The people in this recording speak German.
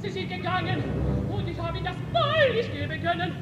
sie sind gegangen, und ich habe ihnen das Ball nicht geben können.